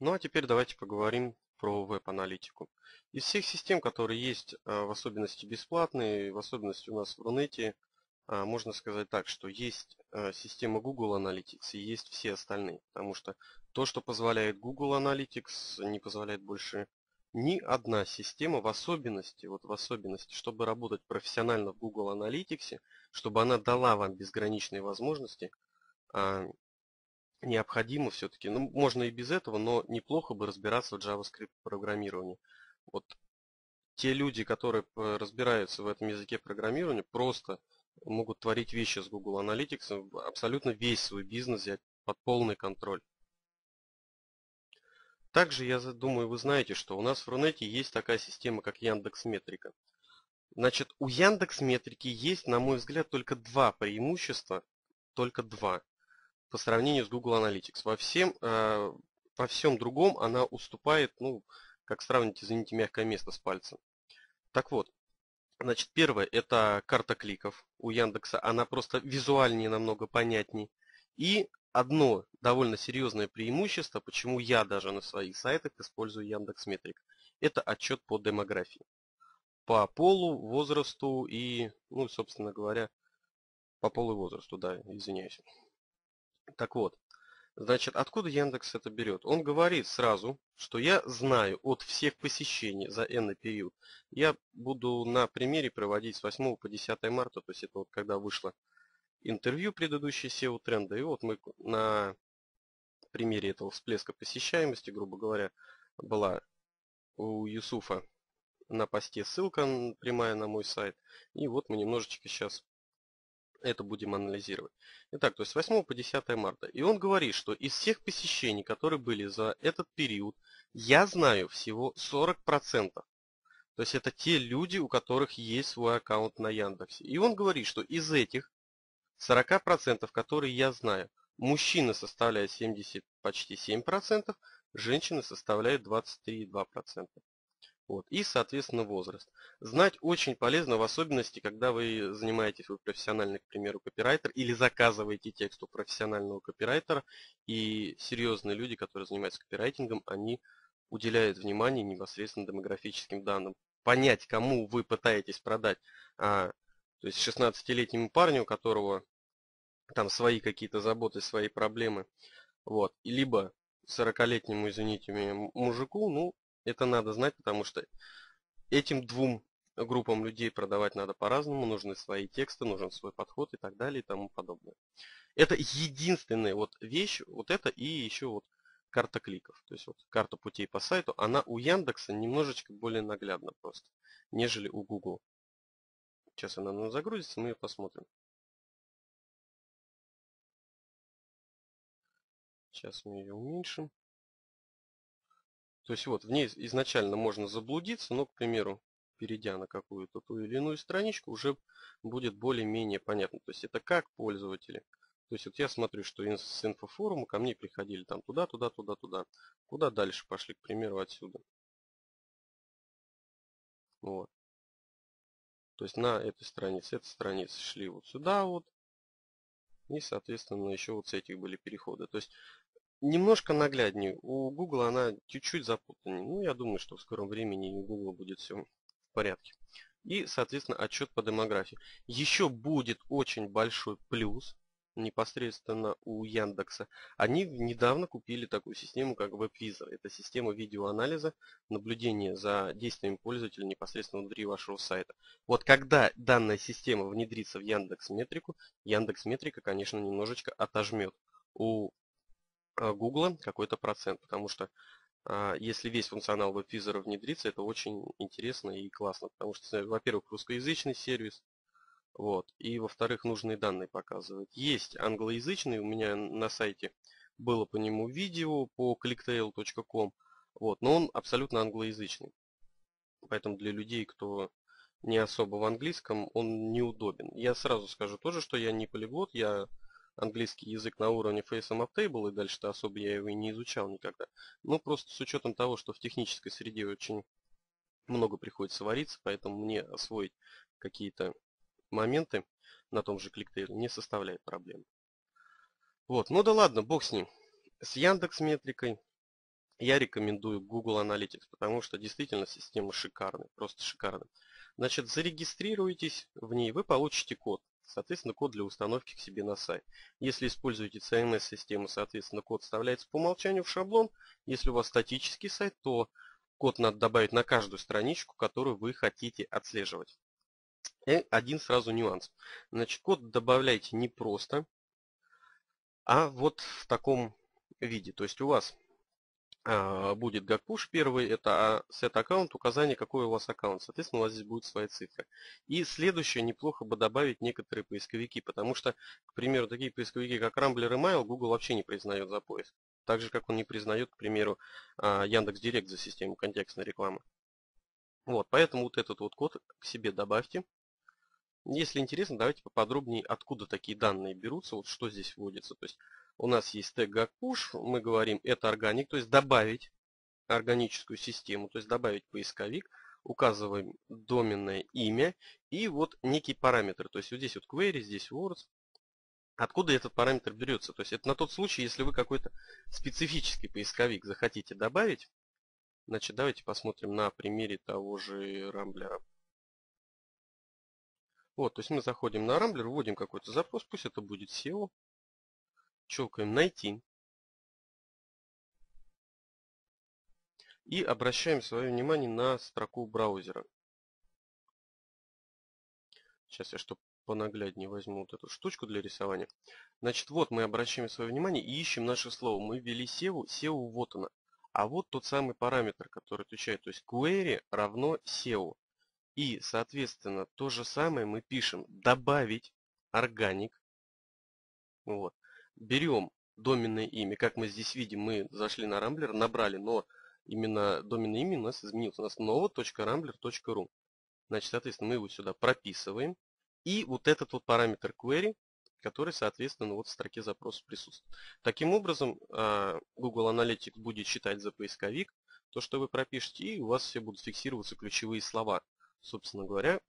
Ну а теперь давайте поговорим про веб-аналитику. Из всех систем, которые есть, а, в особенности бесплатные, в особенности у нас в Рунете, а, можно сказать так, что есть а, система Google Analytics и есть все остальные. Потому что то, что позволяет Google Analytics, не позволяет больше ни одна система, в особенности, вот в особенности, чтобы работать профессионально в Google Analytics, чтобы она дала вам безграничные возможности, необходимо все-таки, ну, можно и без этого, но неплохо бы разбираться в JavaScript программировании. Вот те люди, которые разбираются в этом языке программирования, просто могут творить вещи с Google Analytics, абсолютно весь свой бизнес взять под полный контроль. Также, я думаю, вы знаете, что у нас в Рунете есть такая система, как Яндекс Метрика. Значит, у Яндекс Метрики есть, на мой взгляд, только два преимущества, только два по сравнению с Google Analytics. Во всем, э, во всем другом она уступает, ну, как сравнить, извините, мягкое место с пальцем. Так вот, значит, первое, это карта кликов у Яндекса. Она просто визуальнее, намного понятнее. И одно довольно серьезное преимущество, почему я даже на своих сайтах использую Яндекс Метрик. Это отчет по демографии. По полу, возрасту и, ну, собственно говоря, по полу и возрасту, да, извиняюсь. Так вот, значит, откуда Яндекс это берет? Он говорит сразу, что я знаю от всех посещений за n период. Я буду на примере проводить с 8 по 10 марта, то есть это вот когда вышло интервью предыдущей SEO тренда. И вот мы на примере этого всплеска посещаемости, грубо говоря, была у Юсуфа на посте ссылка прямая на мой сайт. И вот мы немножечко сейчас это будем анализировать. Итак, то есть с 8 по 10 марта. И он говорит, что из всех посещений, которые были за этот период, я знаю всего 40%. То есть это те люди, у которых есть свой аккаунт на Яндексе. И он говорит, что из этих 40%, которые я знаю, мужчины составляют 70, почти 7%, женщины составляют 23,2%. Вот. И, соответственно, возраст. Знать очень полезно, в особенности, когда вы занимаетесь, вы профессиональный, к примеру, копирайтер, или заказываете текст у профессионального копирайтера, и серьезные люди, которые занимаются копирайтингом, они уделяют внимание непосредственно демографическим данным. Понять, кому вы пытаетесь продать, а, то есть 16-летнему парню, у которого там свои какие-то заботы, свои проблемы, вот, и либо 40-летнему, извините меня, мужику, ну, это надо знать, потому что этим двум группам людей продавать надо по-разному, нужны свои тексты, нужен свой подход и так далее и тому подобное. Это единственная вот вещь, вот это и еще вот карта кликов. То есть вот карта путей по сайту, она у Яндекса немножечко более наглядна просто, нежели у Google. Сейчас она загрузится, мы ее посмотрим. Сейчас мы ее уменьшим. То есть вот в ней изначально можно заблудиться, но, к примеру, перейдя на какую-то ту или иную страничку, уже будет более-менее понятно. То есть это как пользователи. То есть вот я смотрю, что с инфофорума ко мне приходили там туда, туда, туда, туда. Куда дальше пошли, к примеру, отсюда. Вот. То есть на этой странице, этой странице шли вот сюда вот. И, соответственно, еще вот с этих были переходы. То есть немножко нагляднее. У Google она чуть-чуть запутаннее. Ну, я думаю, что в скором времени у Google будет все в порядке. И, соответственно, отчет по демографии. Еще будет очень большой плюс непосредственно у Яндекса. Они недавно купили такую систему, как WebVisor. Это система видеоанализа, наблюдения за действиями пользователя непосредственно внутри вашего сайта. Вот когда данная система внедрится в Яндекс Метрику, Яндекс Метрика, конечно, немножечко отожмет у Google какой-то процент, потому что а, если весь функционал веб-визора внедрится, это очень интересно и классно, потому что, во-первых, русскоязычный сервис, вот, и, во-вторых, нужные данные показывает. Есть англоязычный, у меня на сайте было по нему видео по clicktail.com, вот, но он абсолютно англоязычный. Поэтому для людей, кто не особо в английском, он неудобен. Я сразу скажу тоже, что я не полиглот, я английский язык на уровне FaceM Table, и дальше-то особо я его и не изучал никогда. Но просто с учетом того, что в технической среде очень много приходится вариться, поэтому мне освоить какие-то моменты на том же кликтейле не составляет проблем. Вот, ну да ладно, бог с ним. С Яндекс Метрикой я рекомендую Google Analytics, потому что действительно система шикарная, просто шикарная. Значит, зарегистрируйтесь в ней, вы получите код. Соответственно, код для установки к себе на сайт. Если используете CMS-систему, соответственно, код вставляется по умолчанию в шаблон. Если у вас статический сайт, то код надо добавить на каждую страничку, которую вы хотите отслеживать. И один сразу нюанс. Значит, код добавляйте не просто, а вот в таком виде. То есть у вас а, будет гакпуш первый, это set аккаунт, указание, какой у вас аккаунт. Соответственно, у вас здесь будет своя цифра. И следующее, неплохо бы добавить некоторые поисковики, потому что, к примеру, такие поисковики, как Rambler и Mail, Google вообще не признает за поиск. Так же, как он не признает, к примеру, а, Яндекс Директ за систему контекстной рекламы. Вот, поэтому вот этот вот код к себе добавьте. Если интересно, давайте поподробнее, откуда такие данные берутся, вот что здесь вводится. То есть у нас есть тег push, мы говорим это органик, то есть добавить органическую систему, то есть добавить поисковик, указываем доменное имя и вот некий параметр. То есть вот здесь вот query, здесь words. Откуда этот параметр берется? То есть это на тот случай, если вы какой-то специфический поисковик захотите добавить. Значит, давайте посмотрим на примере того же рамблера. Вот, то есть мы заходим на рамблер, вводим какой-то запрос, пусть это будет SEO щелкаем «Найти». И обращаем свое внимание на строку браузера. Сейчас я, чтобы понагляднее возьму вот эту штучку для рисования. Значит, вот мы обращаем свое внимание и ищем наше слово. Мы ввели SEO, SEO вот она. А вот тот самый параметр, который отвечает, то есть query равно SEO. И, соответственно, то же самое мы пишем добавить органик. Вот берем доменное имя. Как мы здесь видим, мы зашли на Rambler, набрали, но именно доменное имя у нас изменилось. У нас novo.rambler.ru. Значит, соответственно, мы его сюда прописываем. И вот этот вот параметр query, который, соответственно, вот в строке запросов присутствует. Таким образом, а, Google Analytics будет считать за поисковик то, что вы пропишете, и у вас все будут фиксироваться ключевые слова. Собственно говоря,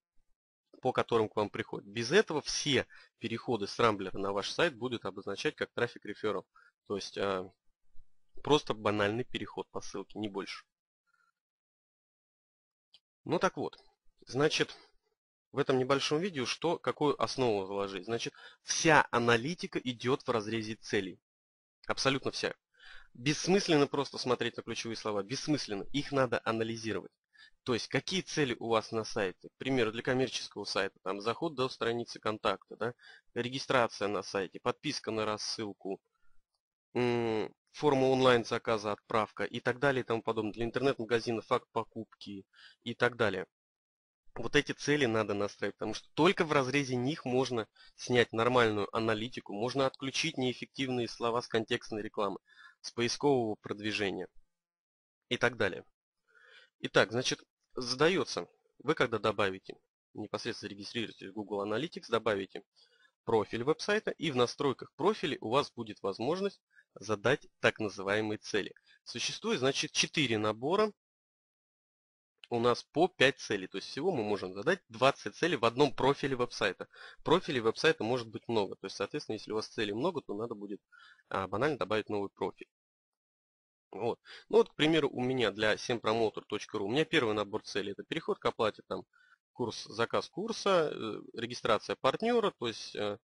по которым к вам приходят. Без этого все переходы с Рамблера на ваш сайт будут обозначать как трафик реферал. То есть а, просто банальный переход по ссылке, не больше. Ну так вот, значит, в этом небольшом видео, что, какую основу заложить. Значит, вся аналитика идет в разрезе целей. Абсолютно вся. Бессмысленно просто смотреть на ключевые слова. Бессмысленно. Их надо анализировать. То есть, какие цели у вас на сайте? К примеру, для коммерческого сайта, там, заход до страницы контакта, да, регистрация на сайте, подписка на рассылку, форма онлайн заказа, отправка и так далее и тому подобное. Для интернет-магазина факт покупки и так далее. Вот эти цели надо настраивать, потому что только в разрезе них можно снять нормальную аналитику, можно отключить неэффективные слова с контекстной рекламы, с поискового продвижения и так далее. Итак, значит, задается, вы когда добавите, непосредственно регистрируетесь в Google Analytics, добавите профиль веб-сайта, и в настройках профиля у вас будет возможность задать так называемые цели. Существует, значит, 4 набора у нас по 5 целей. То есть всего мы можем задать 20 целей в одном профиле веб-сайта. Профилей веб-сайта может быть много. То есть, соответственно, если у вас целей много, то надо будет а, банально добавить новый профиль. Вот. Ну вот, к примеру, у меня для sempromotor.ru, у меня первый набор целей это переход к оплате, там, курс, заказ курса, э, регистрация партнера, то есть э,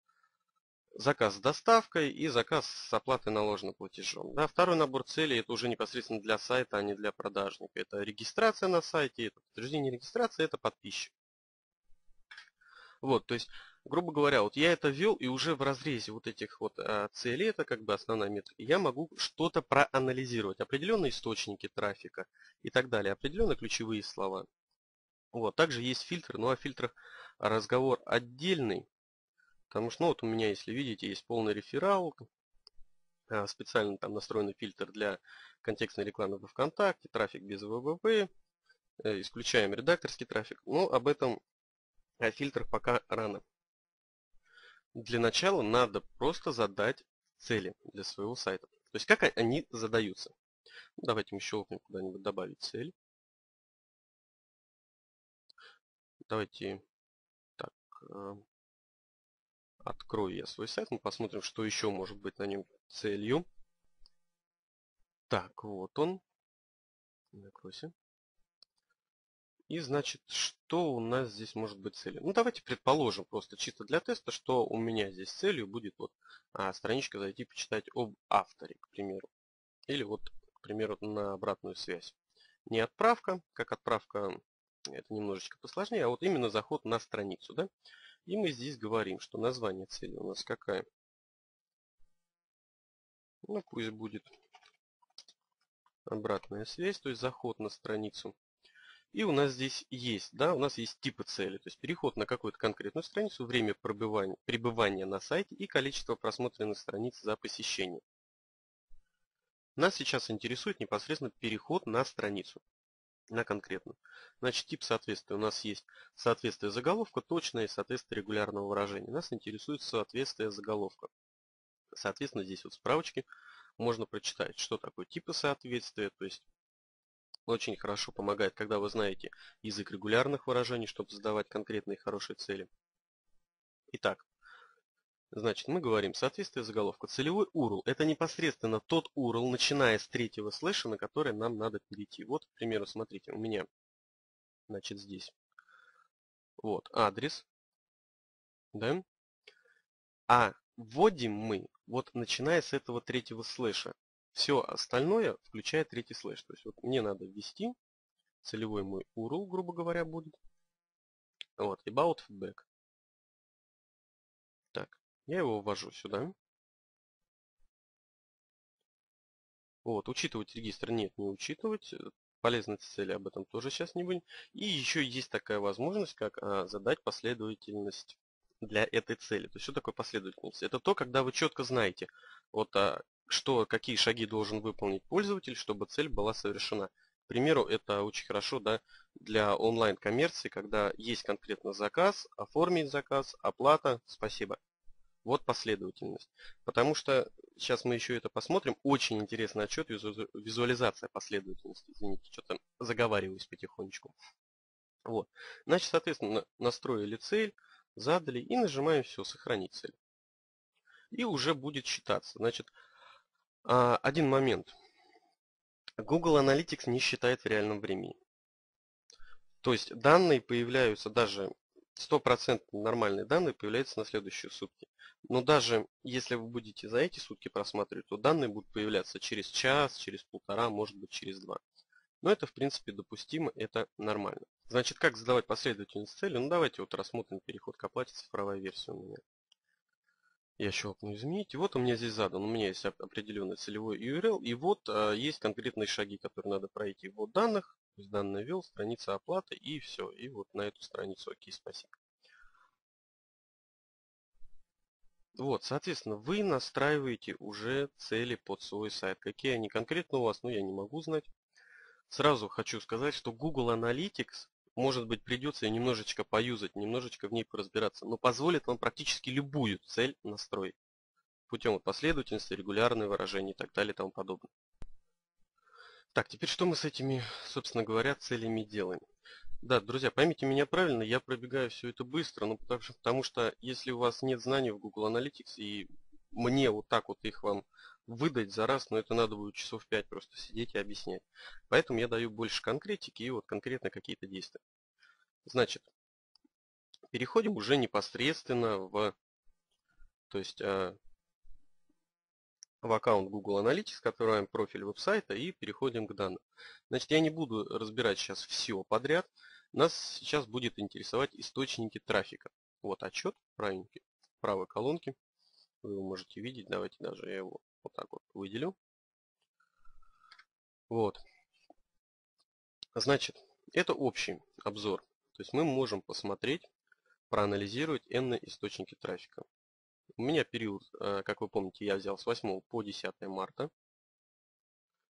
заказ с доставкой и заказ с оплатой наложенным платежом. Да, второй набор целей это уже непосредственно для сайта, а не для продажника. Это регистрация на сайте, это подтверждение регистрации, это подписчик. Вот, то есть грубо говоря, вот я это ввел, и уже в разрезе вот этих вот а, целей, это как бы основная метрика, я могу что-то проанализировать, определенные источники трафика и так далее, определенные ключевые слова. Вот, также есть фильтр, но о фильтрах разговор отдельный, потому что, ну вот у меня, если видите, есть полный реферал, а, специально там настроенный фильтр для контекстной рекламы во ВКонтакте, трафик без ВВП, э, исключаем редакторский трафик, но об этом о фильтрах пока рано. Для начала надо просто задать цели для своего сайта. То есть как они задаются. Давайте мы щелкнем куда-нибудь добавить цель. Давайте так, э, открою я свой сайт, мы посмотрим, что еще может быть на нем целью. Так, вот он. Накройся. И значит, что у нас здесь может быть целью? Ну, давайте предположим просто чисто для теста, что у меня здесь целью будет вот а, страничка зайти почитать об авторе, к примеру. Или вот, к примеру, на обратную связь. Не отправка, как отправка, это немножечко посложнее, а вот именно заход на страницу. Да? И мы здесь говорим, что название цели у нас какая? Ну, пусть будет обратная связь, то есть заход на страницу. И у нас здесь есть, да, у нас есть типы цели, то есть переход на какую-то конкретную страницу, время пребывания, пребывания на сайте и количество просмотренных страниц за посещение. Нас сейчас интересует непосредственно переход на страницу, на конкретную. Значит, тип соответствия у нас есть соответствие заголовка, точное соответствие регулярного выражения. Нас интересует соответствие заголовка. Соответственно, здесь вот справочки можно прочитать, что такое типы соответствия, то есть очень хорошо помогает, когда вы знаете язык регулярных выражений, чтобы задавать конкретные хорошие цели. Итак, значит, мы говорим соответствие заголовка. Целевой URL – это непосредственно тот URL, начиная с третьего слэша, на который нам надо перейти. Вот, к примеру, смотрите, у меня, значит, здесь вот адрес, да, а вводим мы вот начиная с этого третьего слэша. Все остальное включает третий слэш. То есть вот мне надо ввести целевой мой URL, грубо говоря, будет. Вот, about feedback. Так, я его ввожу сюда. Вот, учитывать регистр нет, не учитывать. Полезной цели об этом тоже сейчас не будем. И еще есть такая возможность, как а, задать последовательность для этой цели. То есть, что такое последовательность? Это то, когда вы четко знаете, вот а, что, какие шаги должен выполнить пользователь, чтобы цель была совершена. К примеру, это очень хорошо да, для онлайн-коммерции, когда есть конкретно заказ, оформить заказ, оплата, спасибо. Вот последовательность. Потому что, сейчас мы еще это посмотрим, очень интересный отчет, визуализация последовательности. Извините, что-то заговариваюсь потихонечку. Вот. Значит, соответственно, настроили цель, задали и нажимаем все, сохранить цель. И уже будет считаться. Значит, один момент. Google Analytics не считает в реальном времени. То есть данные появляются даже 100% нормальные данные появляются на следующие сутки. Но даже если вы будете за эти сутки просматривать, то данные будут появляться через час, через полтора, может быть через два. Но это в принципе допустимо, это нормально. Значит, как задавать последовательность цели? Ну давайте вот рассмотрим переход к оплате цифровая версия у меня. Я щелкну изменить. И вот у меня здесь задан. У меня есть определенный целевой URL. И вот а, есть конкретные шаги, которые надо пройти. Вот данных. То есть данные ввел, страница оплаты и все. И вот на эту страницу окей, спасибо. Вот, соответственно, вы настраиваете уже цели под свой сайт. Какие они конкретно у вас, ну я не могу знать. Сразу хочу сказать, что Google Analytics может быть, придется немножечко поюзать, немножечко в ней поразбираться, но позволит вам практически любую цель настроить путем последовательности, регулярные выражения и так далее и тому подобное. Так, теперь что мы с этими, собственно говоря, целями делаем? Да, друзья, поймите меня правильно, я пробегаю все это быстро, ну, потому, что, потому что если у вас нет знаний в Google Analytics и мне вот так вот их вам выдать за раз, но это надо будет часов 5 просто сидеть и объяснять. Поэтому я даю больше конкретики и вот конкретно какие-то действия. Значит, переходим уже непосредственно в, то есть, а, в аккаунт Google Analytics, открываем профиль веб-сайта и переходим к данным. Значит, я не буду разбирать сейчас все подряд. Нас сейчас будет интересовать источники трафика. Вот отчет, правенький, правой колонке. Вы его можете видеть. Давайте даже я его вот так вот выделю. Вот. Значит, это общий обзор. То есть мы можем посмотреть, проанализировать n источники трафика. У меня период, э, как вы помните, я взял с 8 по 10 марта.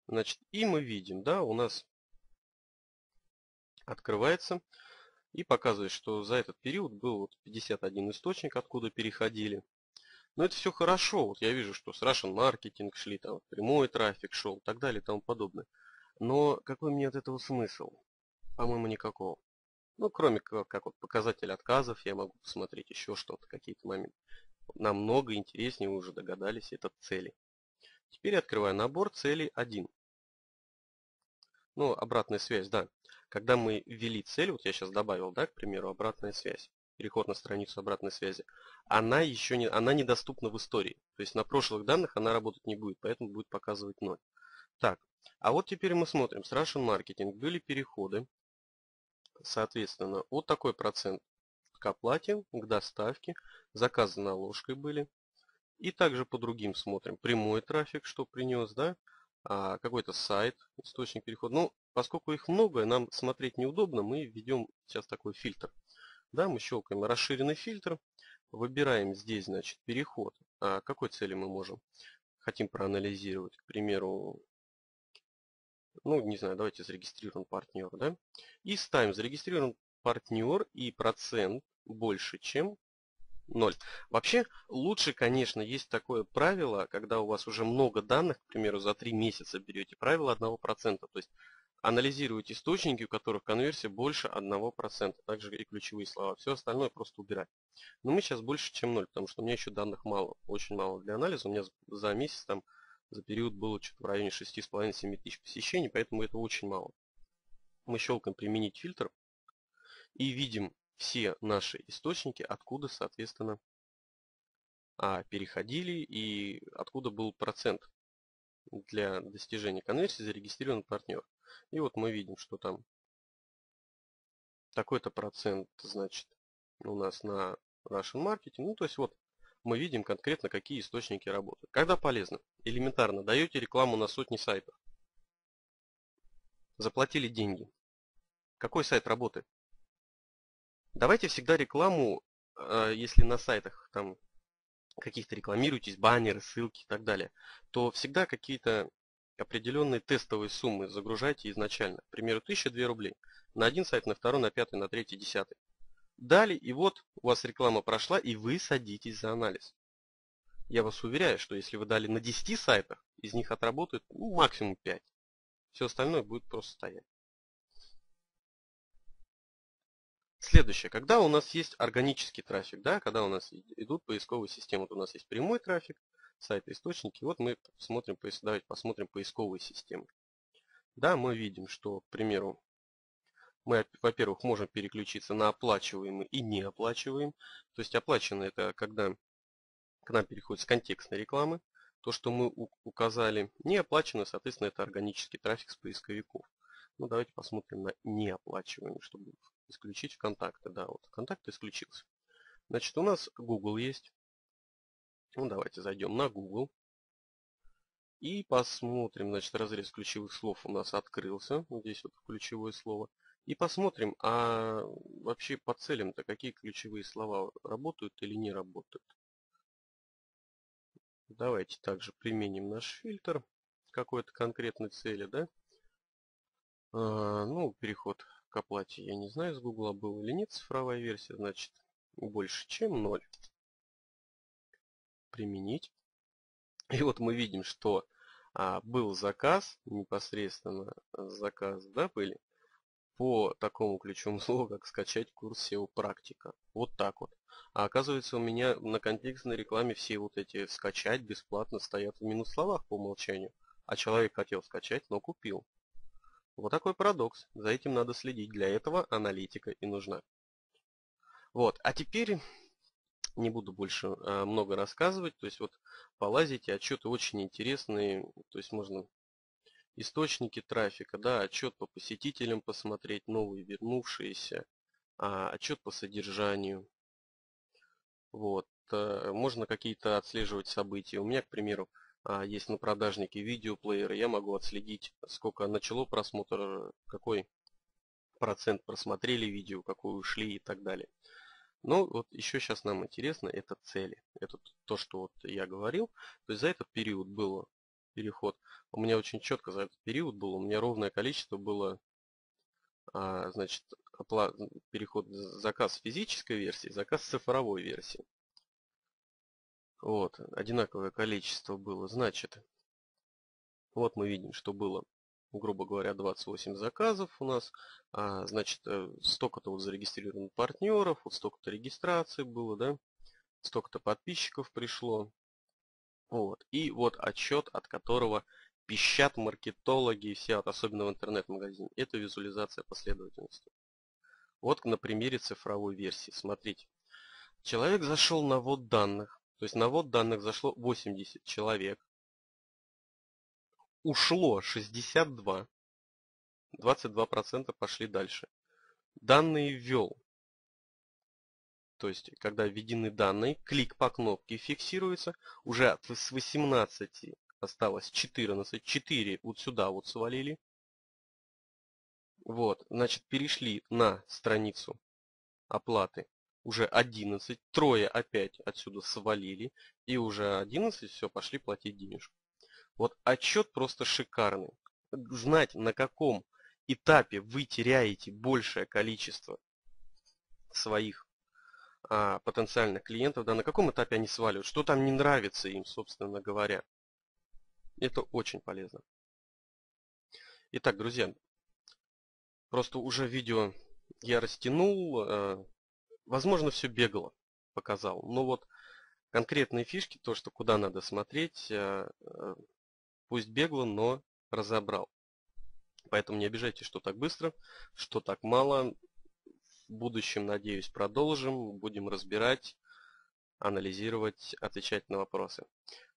Значит, и мы видим, да, у нас открывается и показывает, что за этот период был вот 51 источник, откуда переходили. Но это все хорошо. Вот я вижу, что с Russian Marketing шли, там прямой трафик шел, так далее и тому подобное. Но какой мне от этого смысл? По-моему, никакого. Ну, кроме как, как вот показатель отказов, я могу посмотреть еще что-то, какие-то моменты. Намного интереснее, вы уже догадались, это цели. Теперь открываю набор целей 1. Ну, обратная связь, да. Когда мы ввели цель, вот я сейчас добавил, да, к примеру, обратная связь, переход на страницу обратной связи, она еще не, она недоступна в истории. То есть на прошлых данных она работать не будет, поэтому будет показывать 0. Так, а вот теперь мы смотрим, с Russian Marketing были переходы, соответственно, вот такой процент к оплате, к доставке, заказы наложкой были. И также по другим смотрим. Прямой трафик, что принес, да, а, какой-то сайт, источник перехода. Ну, поскольку их много, нам смотреть неудобно, мы введем сейчас такой фильтр. Да, мы щелкаем расширенный фильтр, выбираем здесь, значит, переход. А какой цели мы можем? Хотим проанализировать, к примеру, ну, не знаю, давайте зарегистрируем партнер, да? И ставим зарегистрирован партнер и процент больше, чем 0. Вообще, лучше, конечно, есть такое правило, когда у вас уже много данных, к примеру, за 3 месяца берете, правило 1%. То есть анализируете источники, у которых конверсия больше 1%. Также и ключевые слова. Все остальное просто убирать. Но мы сейчас больше, чем 0, потому что у меня еще данных мало. Очень мало для анализа. У меня за месяц там за период было что-то в районе 6,5-7 тысяч посещений, поэтому это очень мало. Мы щелкаем «Применить фильтр» и видим все наши источники, откуда, соответственно, а, переходили и откуда был процент для достижения конверсии зарегистрирован партнер. И вот мы видим, что там такой-то процент, значит, у нас на Russian Marketing. Ну, то есть вот мы видим конкретно, какие источники работают. Когда полезно? Элементарно. Даете рекламу на сотни сайтов. Заплатили деньги. Какой сайт работает? Давайте всегда рекламу, а, если на сайтах там каких-то рекламируетесь, баннеры, ссылки и так далее, то всегда какие-то определенные тестовые суммы загружайте изначально. К примеру, 1002 рублей. На один сайт, на второй, на пятый, на третий, десятый. Дали, и вот у вас реклама прошла, и вы садитесь за анализ. Я вас уверяю, что если вы дали на 10 сайтах, из них отработают ну, максимум 5. Все остальное будет просто стоять. Следующее. Когда у нас есть органический трафик, да, когда у нас идут поисковые системы, вот у нас есть прямой трафик, сайты, источники. Вот мы смотрим, давайте посмотрим поисковые системы. Да, мы видим, что, к примеру, мы, во-первых, можем переключиться на оплачиваемый и неоплачиваемый. То есть оплаченный это когда к нам переходит с контекстной рекламы. То, что мы указали, неоплаченный, соответственно, это органический трафик с поисковиков. Ну, давайте посмотрим на неоплачиваемый, чтобы исключить контакты. Да, вот контакт исключился. Значит, у нас Google есть. Ну, давайте зайдем на Google. И посмотрим, значит, разрез ключевых слов у нас открылся. Здесь вот ключевое слово. И посмотрим, а вообще по целям-то какие ключевые слова работают или не работают. Давайте также применим наш фильтр какой-то конкретной цели, да? А, ну, переход к оплате, я не знаю, с Гугла был или нет цифровая версия, значит, больше, чем 0. Применить. И вот мы видим, что а, был заказ, непосредственно заказ, да, были по такому ключевому слову, как скачать курс SEO практика. Вот так вот. А оказывается, у меня на контекстной рекламе все вот эти скачать бесплатно стоят в минус словах по умолчанию. А человек хотел скачать, но купил. Вот такой парадокс. За этим надо следить. Для этого аналитика и нужна. Вот. А теперь не буду больше а, много рассказывать. То есть вот полазите, отчеты очень интересные. То есть можно источники трафика, да, отчет по посетителям посмотреть, новые вернувшиеся, а, отчет по содержанию. Вот. Э, можно какие-то отслеживать события. У меня, к примеру, а, есть на продажнике видеоплееры. Я могу отследить, сколько начало просмотр, какой процент просмотрели видео, какой ушли и так далее. Но вот еще сейчас нам интересно, это цели. Это то, что вот я говорил. То есть за этот период было переход. У меня очень четко за этот период было, у меня ровное количество было, а, значит, переход заказ физической версии, заказ цифровой версии. Вот, одинаковое количество было. Значит, вот мы видим, что было, грубо говоря, 28 заказов у нас. А, значит, э, столько-то вот зарегистрировано партнеров, вот столько-то регистраций было, да, столько-то подписчиков пришло. Вот. И вот отчет, от которого пищат маркетологи и все, особенно в интернет-магазине. Это визуализация последовательности. Вот на примере цифровой версии. Смотрите. Человек зашел на ввод данных. То есть на ввод данных зашло 80 человек. Ушло 62. 22% пошли дальше. Данные ввел. То есть, когда введены данные, клик по кнопке фиксируется. Уже с 18 осталось 14. 4 вот сюда вот свалили. Вот, значит, перешли на страницу оплаты. Уже 11. Трое опять отсюда свалили. И уже 11 все, пошли платить денежку. Вот отчет просто шикарный. Знать, на каком этапе вы теряете большее количество своих а, потенциальных клиентов, да, на каком этапе они сваливают, что там не нравится им, собственно говоря. Это очень полезно. Итак, друзья, просто уже видео я растянул, э, возможно, все бегло показал, но вот конкретные фишки, то, что куда надо смотреть, э, э, пусть бегло, но разобрал. Поэтому не обижайте, что так быстро, что так мало. В будущем, надеюсь, продолжим. Будем разбирать, анализировать, отвечать на вопросы.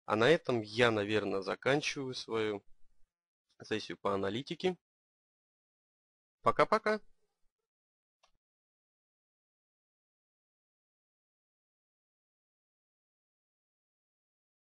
А на этом я, наверное, заканчиваю свою сессию по аналитике. Пока-пока.